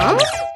어?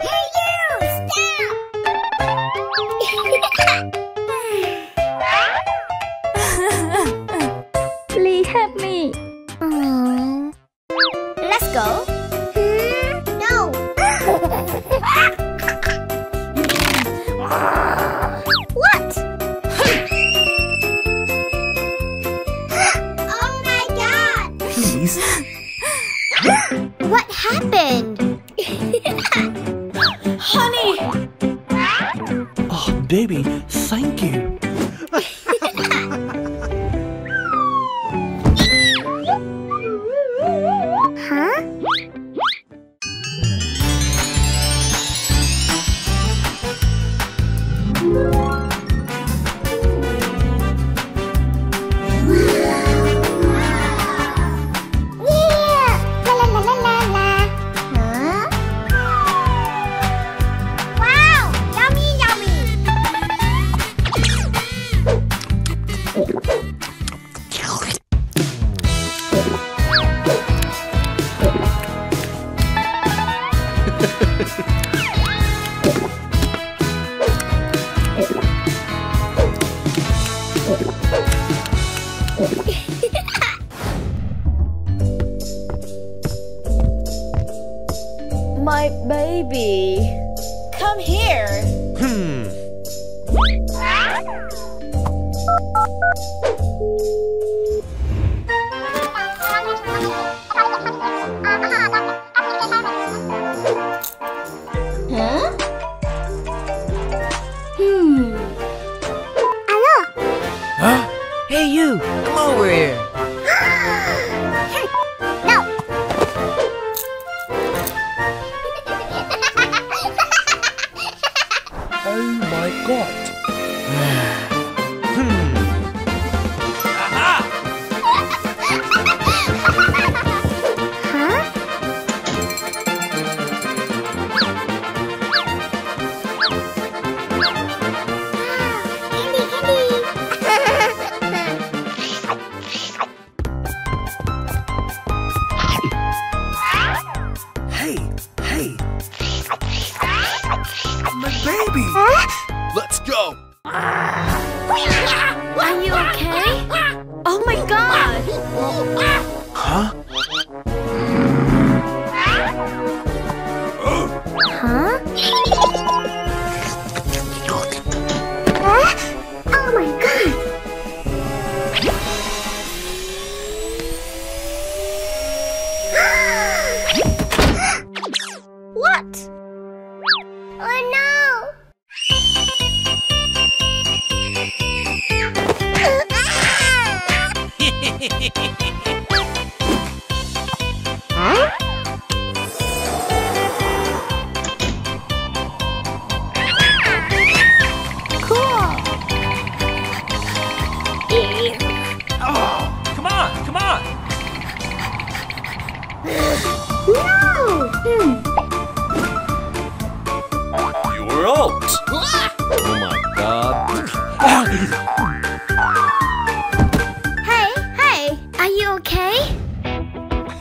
Hmm. Huh? Hmm. Hello. Huh? Hey, you. Come over here.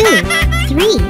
two, three,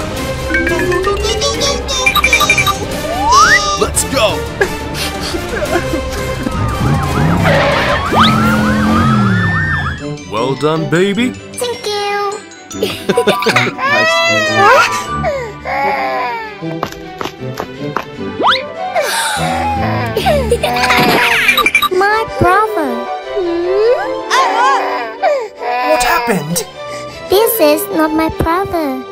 done, baby. Thank you. My brother. What happened? This is not my brother.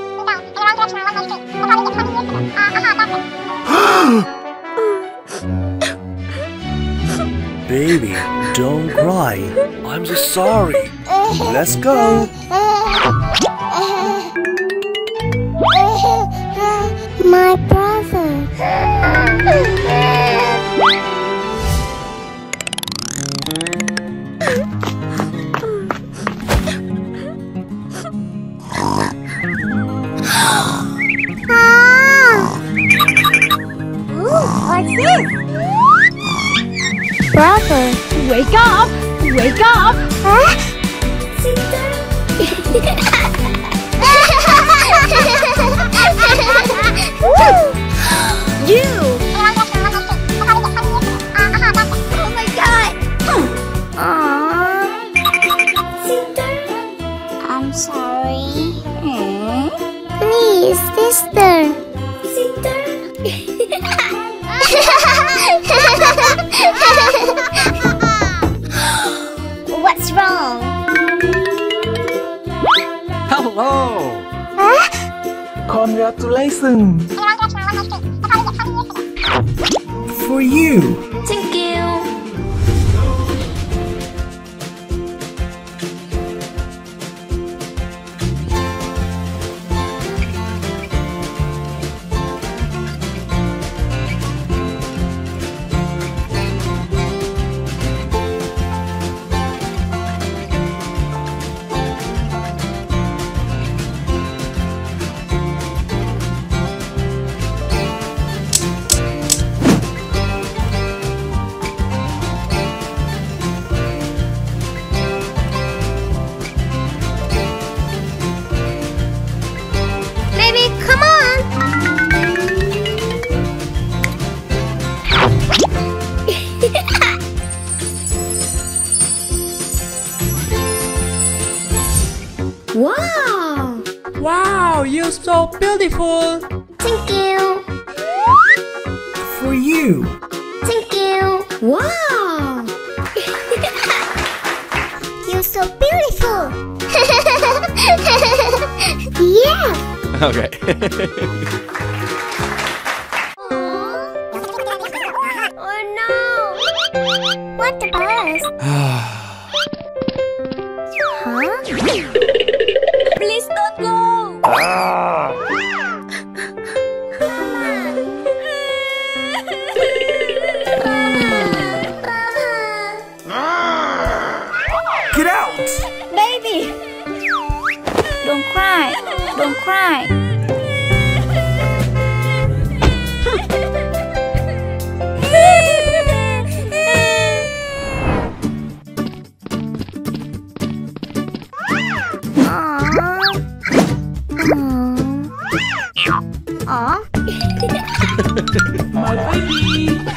Baby, don't cry. I'm so sorry. Let's go! Hello! Congratulations! For you!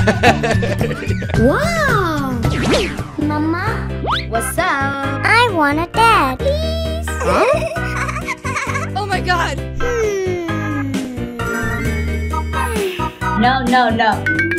wow! Mama? What's up? I want a dad. Please? Huh? oh my god! Hmm. No, no, no.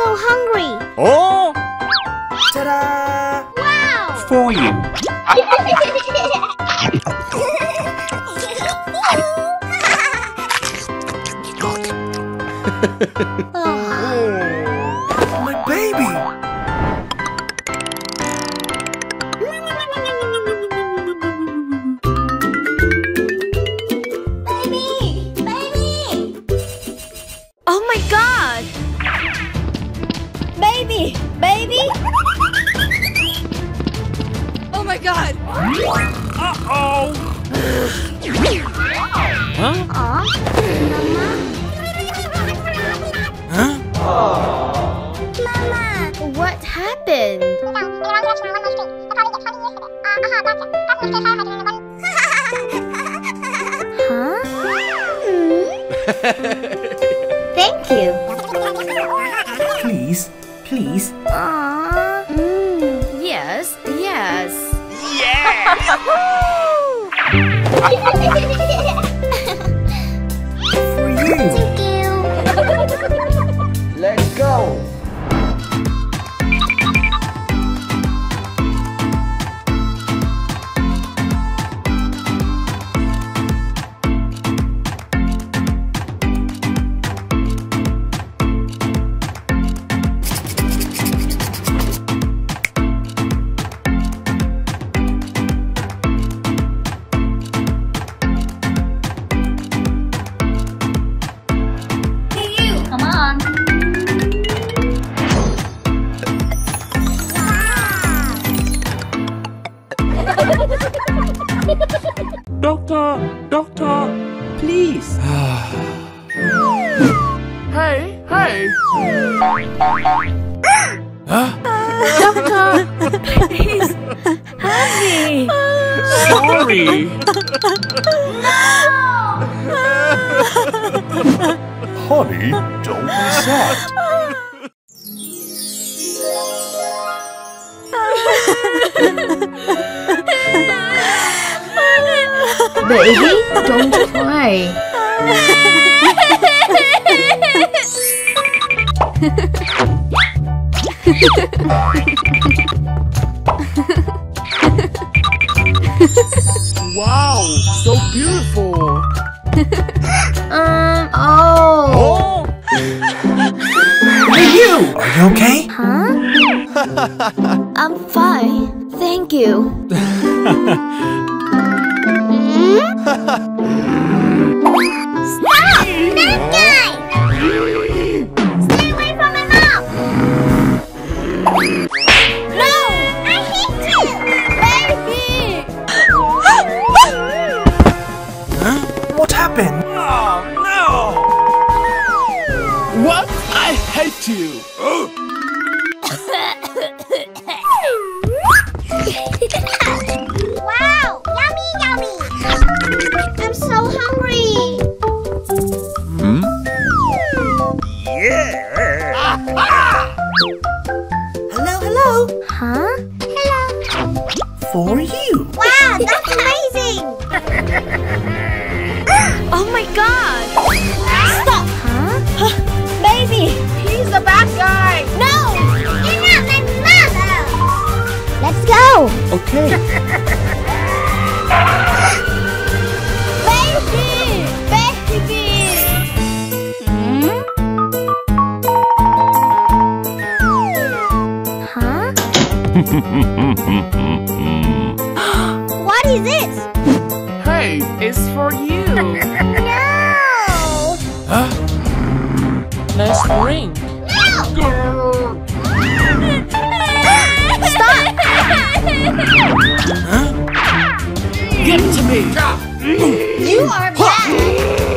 so hungry. Oh! Ta-da! Wow! For you. sorry. sorry. Honey, don't be sad. Baby, don't cry. so beautiful. um, oh. oh. hey, you! Are you okay? Huh? I'm fine. Thank you. Hmm? spring. No! Stop! huh? Give it to me! You are bad!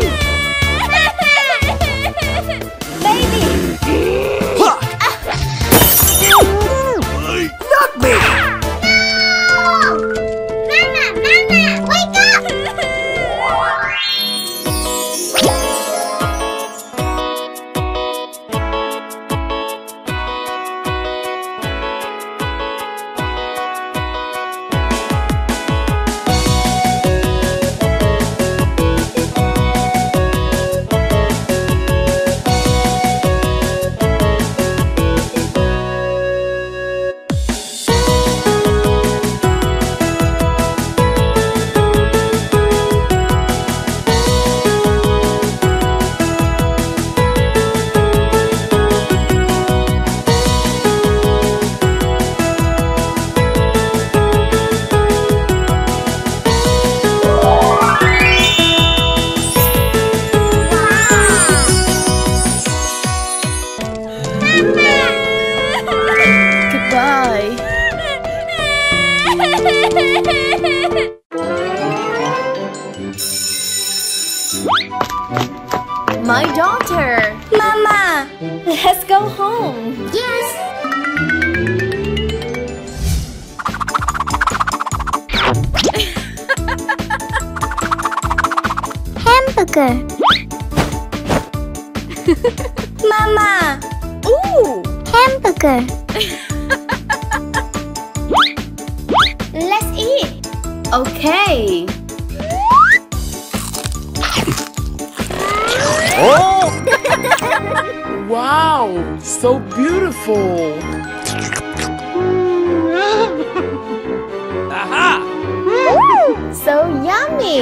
Help me!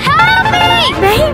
Help me!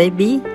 baby.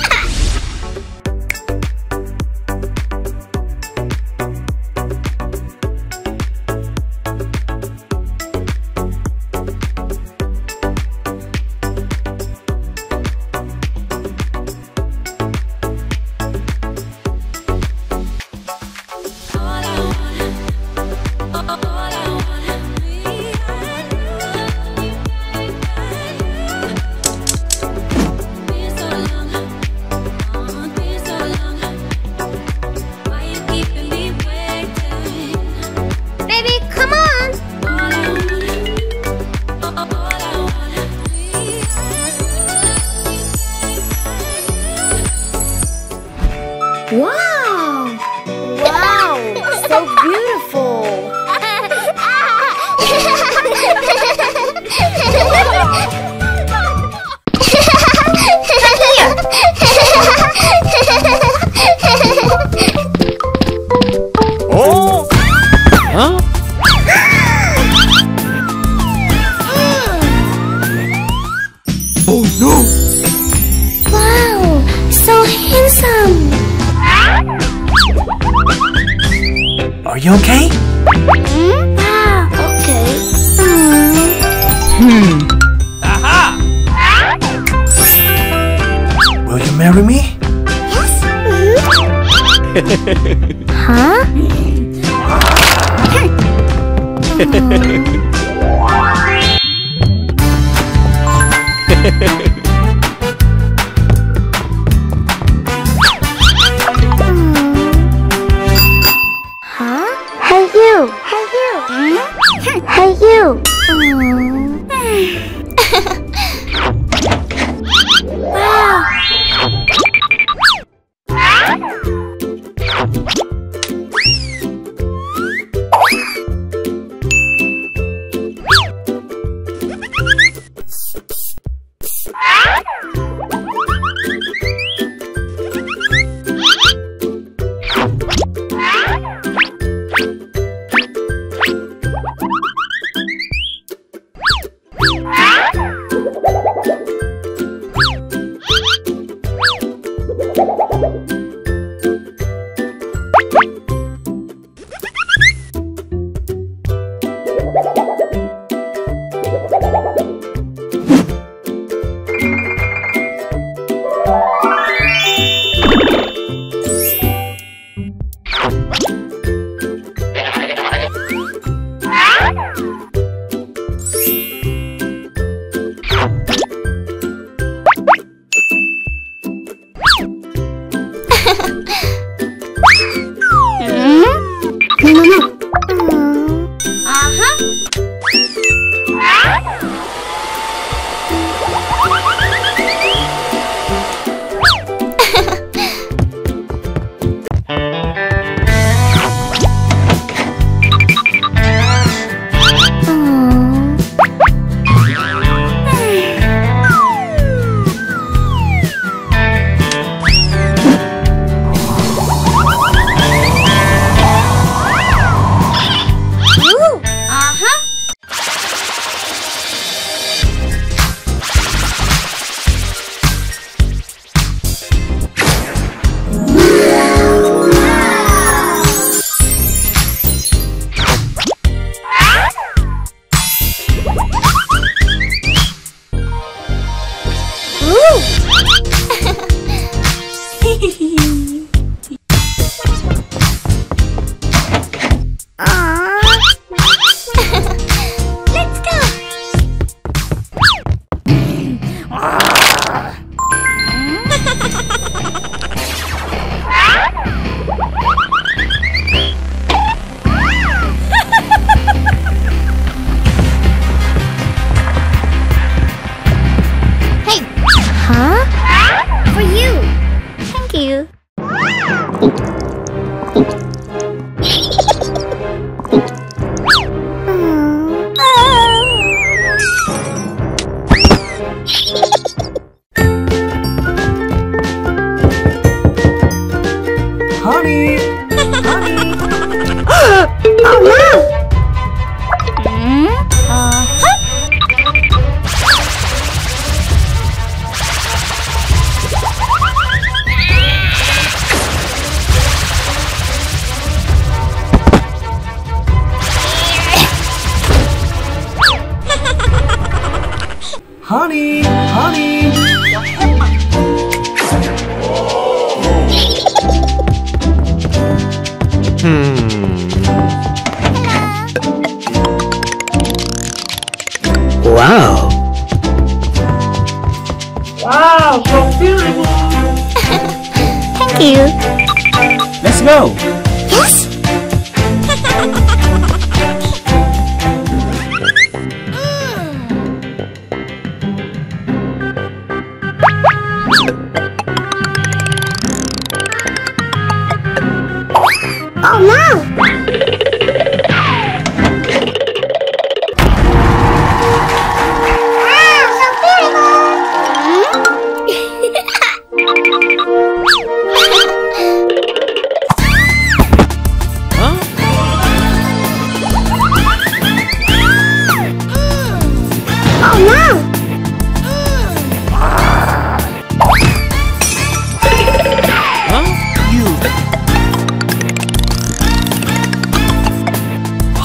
Baby,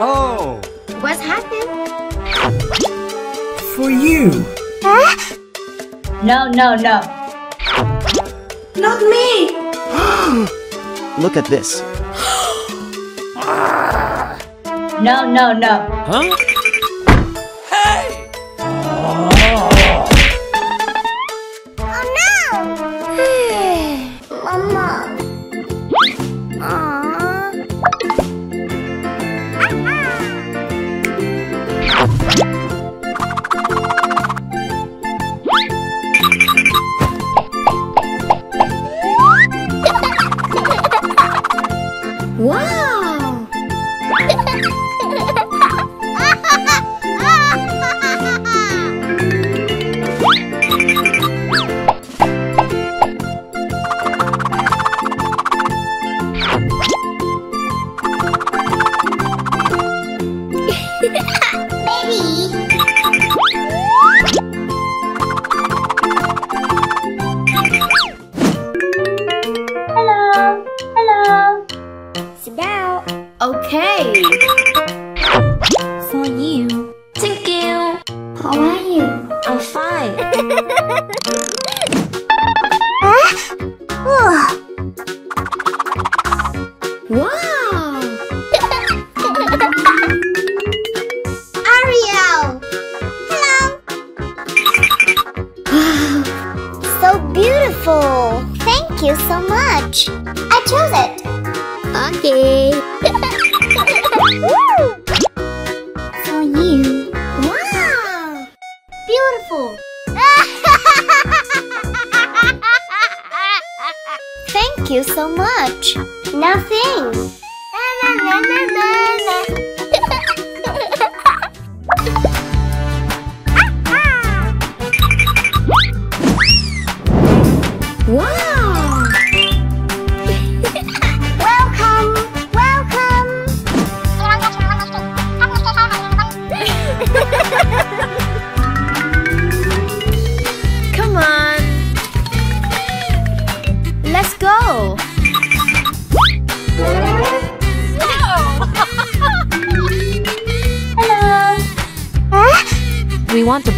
Oh! What's happened? For you. Huh? No, no, no. Not me! Look at this. no, no, no. Huh?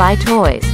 buy toys.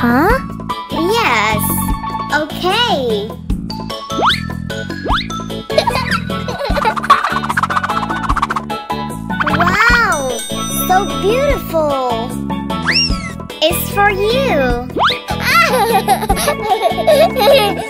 Huh? Yes. Okay. wow! So beautiful! It's for you!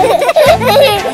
Hehehehe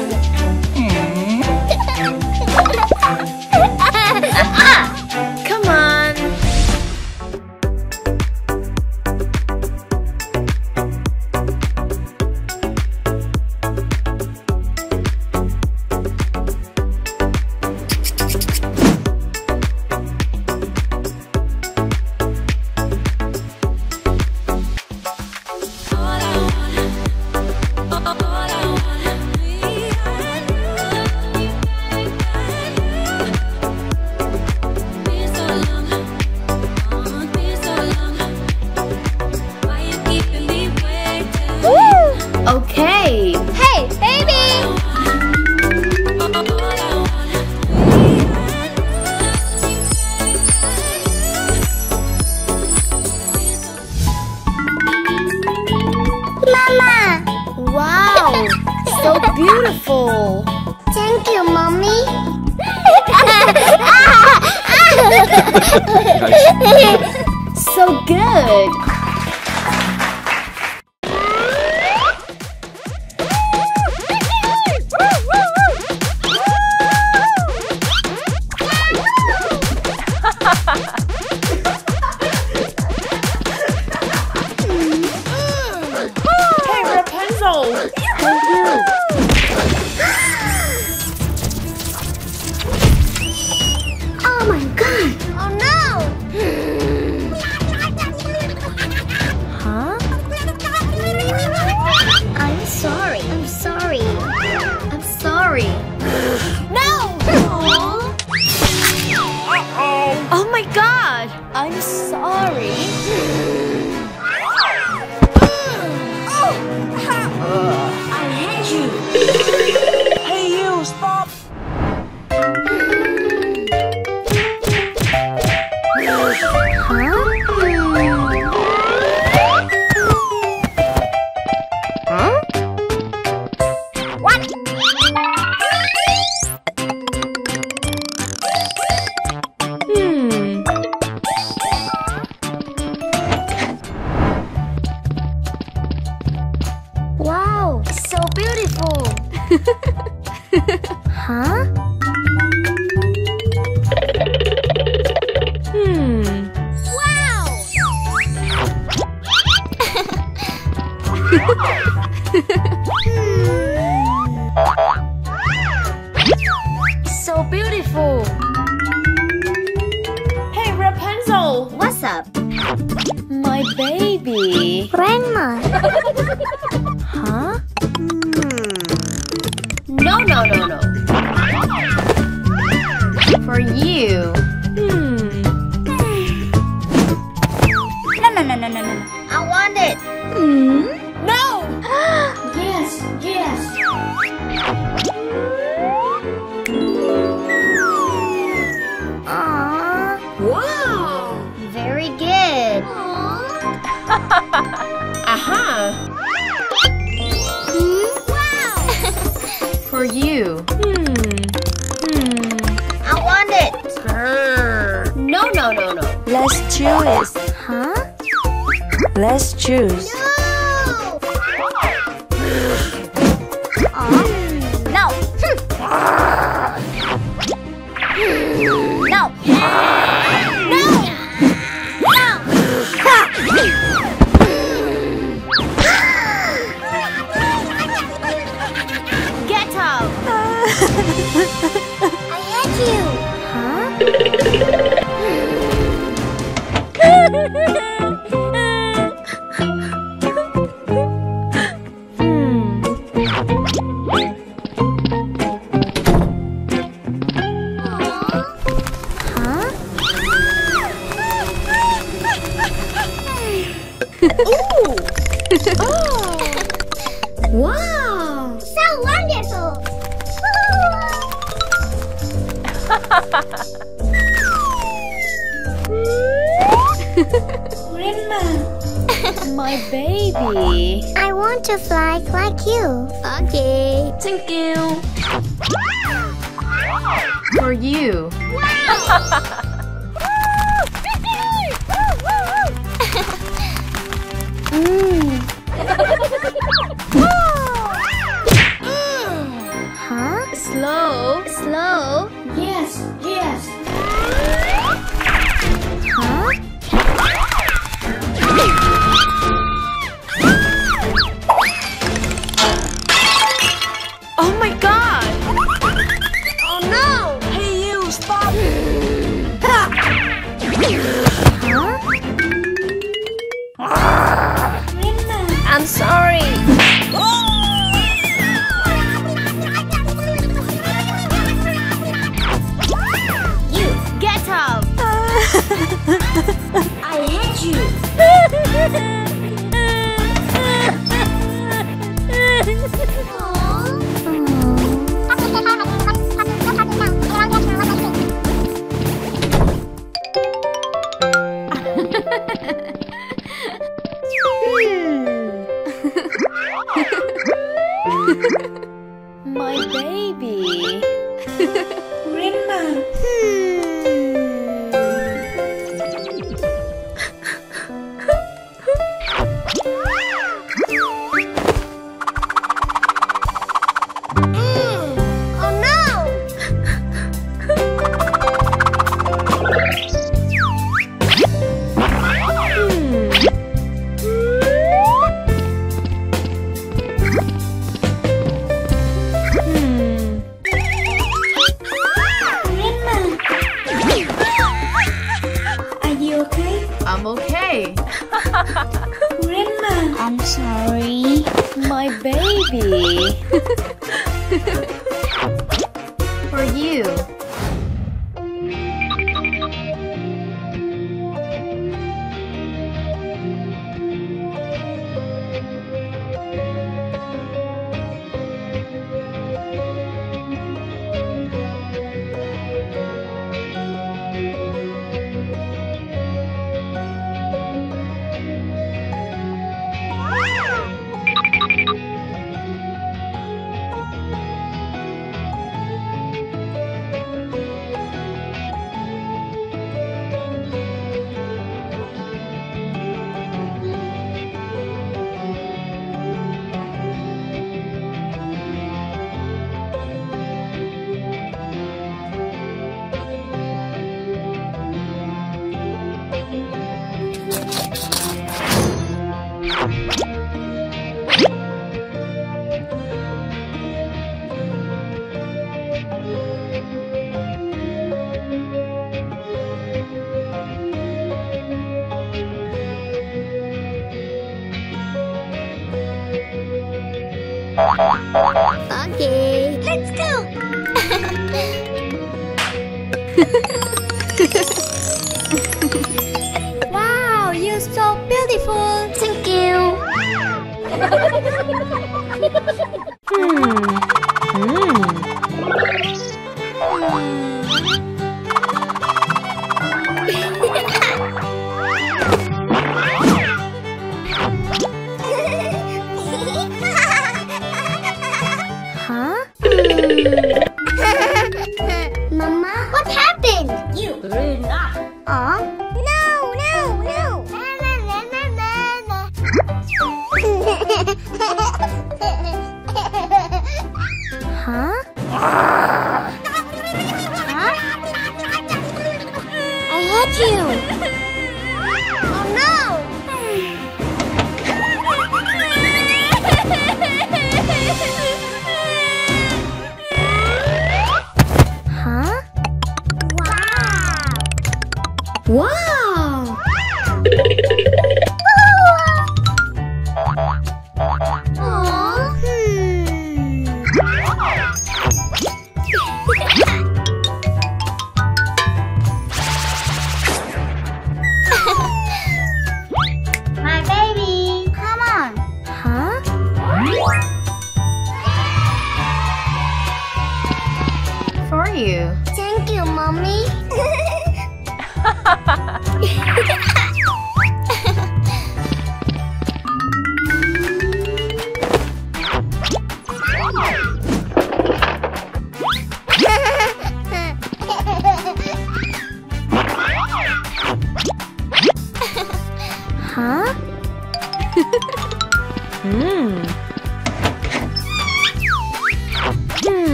fly like you. Okay. Thank you.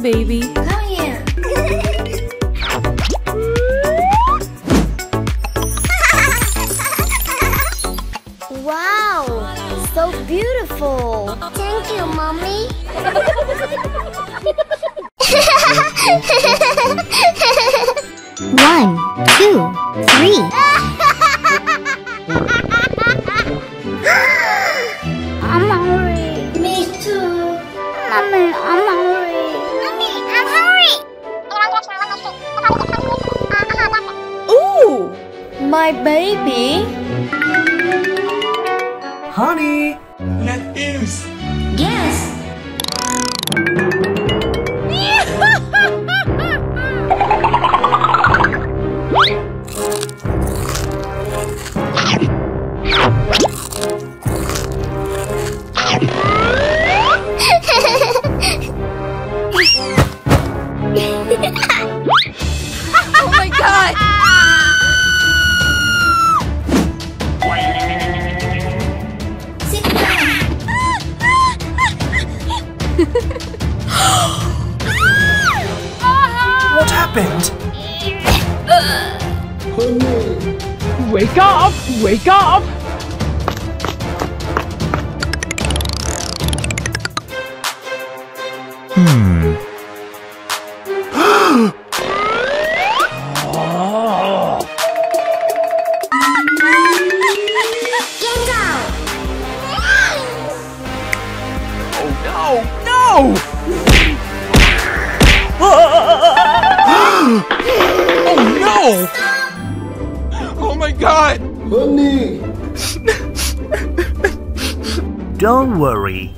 Baby. Wake up! Wake up! Worry.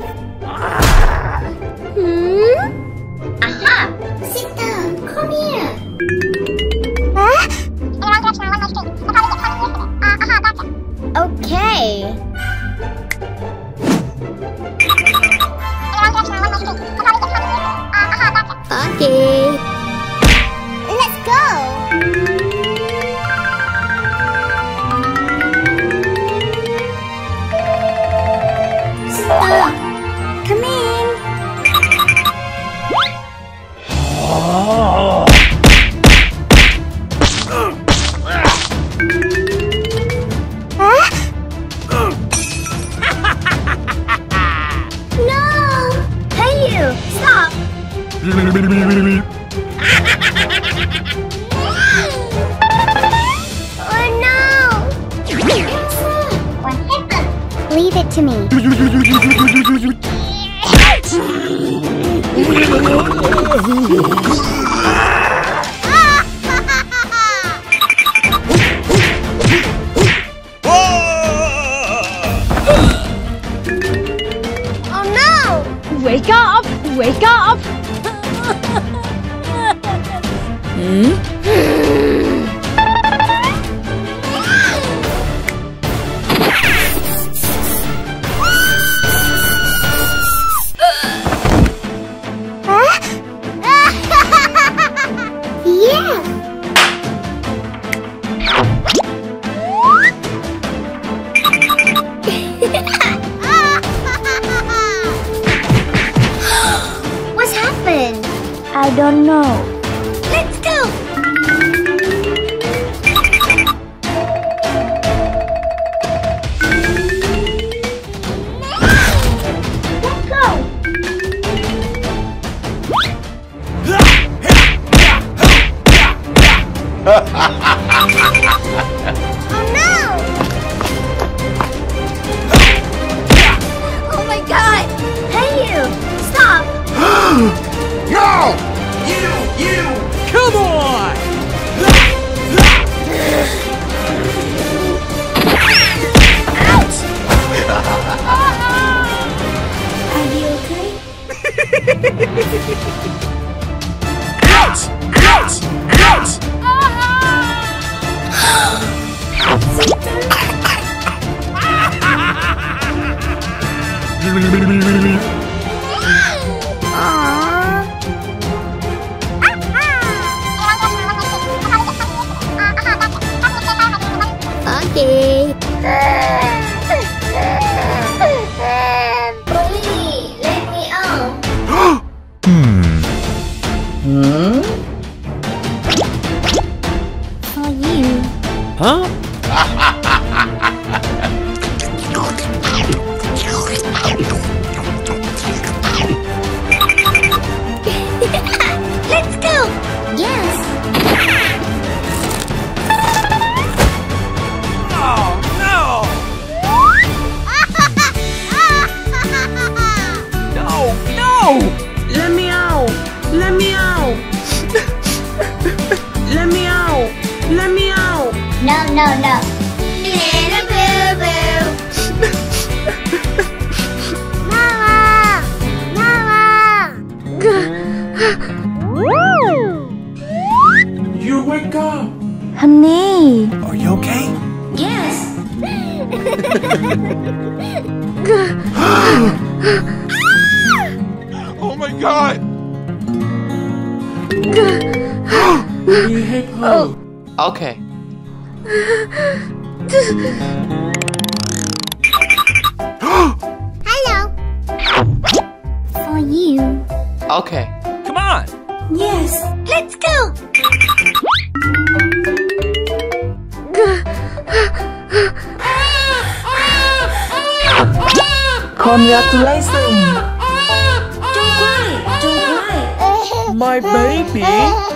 No, no, no. Little boo boo. Mama! Mama! You wake up! Honey. Are you okay? Yes. Oh my god! Hey, hey, Poe. Okay. Hello. For you. Okay. Come on! Yes. Let's go. Congratulations! Don't cry! Don't cry! My baby!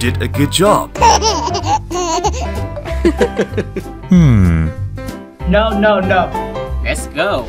Did a good job. hmm. No, no, no. Let's go.